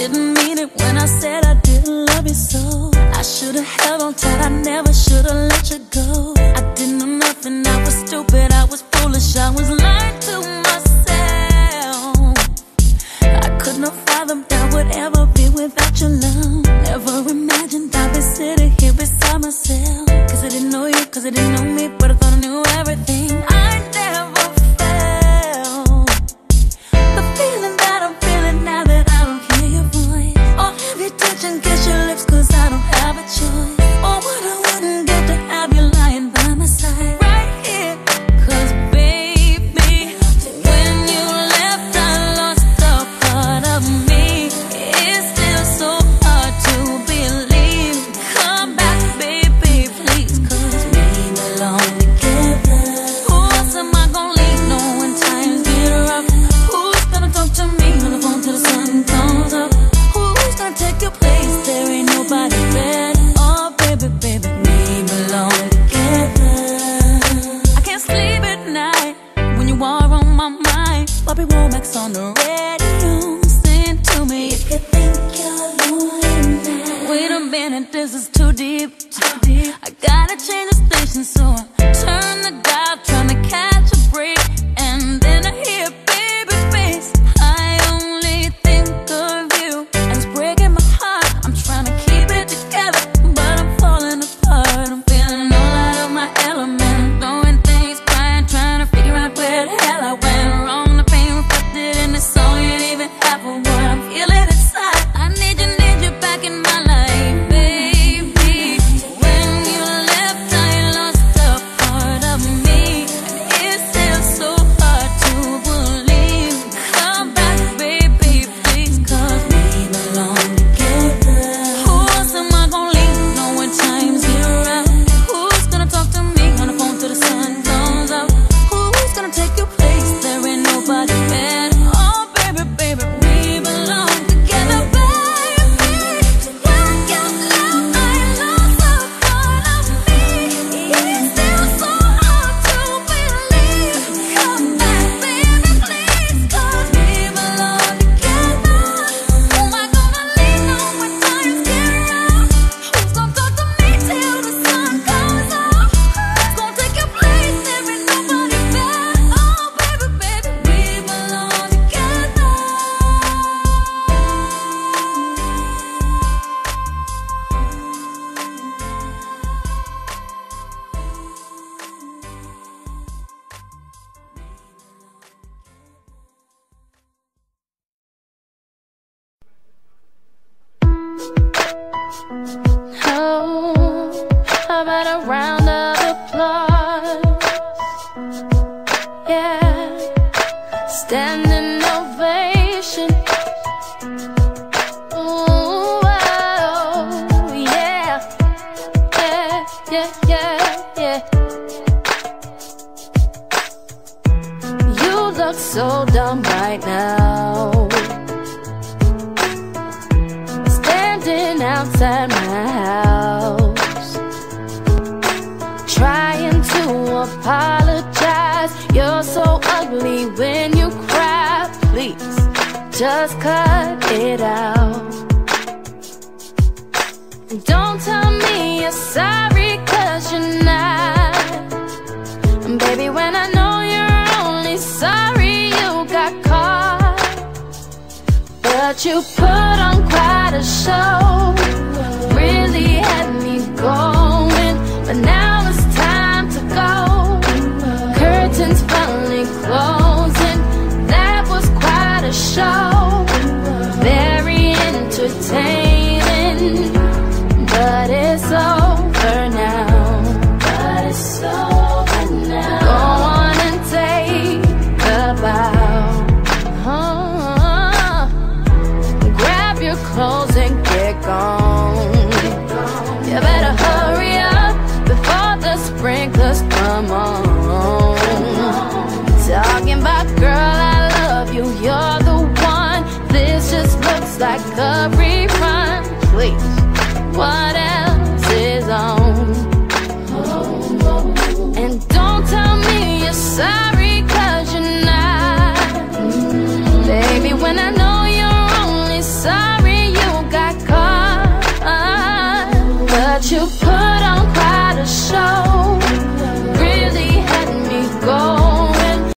Didn't mean it when I said I didn't love you so. I should've held on tight, I never should've let you go. I didn't know nothing, I was stupid, I was foolish I was lying to myself. I could not fathom that would ever be without your love. Never imagined I'd be sitting here beside myself. Cause I didn't know you, cause I didn't know me But I thought I knew everything. Bobby Womack's on the radio. Sing to me if you think you're lonely now. Wait a minute, this is. Oh, I'm at a round of applause? Yeah, standing ovation. Ooh, oh, yeah, yeah, yeah, yeah, yeah. You look so dumb right now. outside my house. Trying to apologize. You're so ugly when you cry. Please, just cut it out. Don't tell me you're sorry. But you put on quite a show. Really had me going.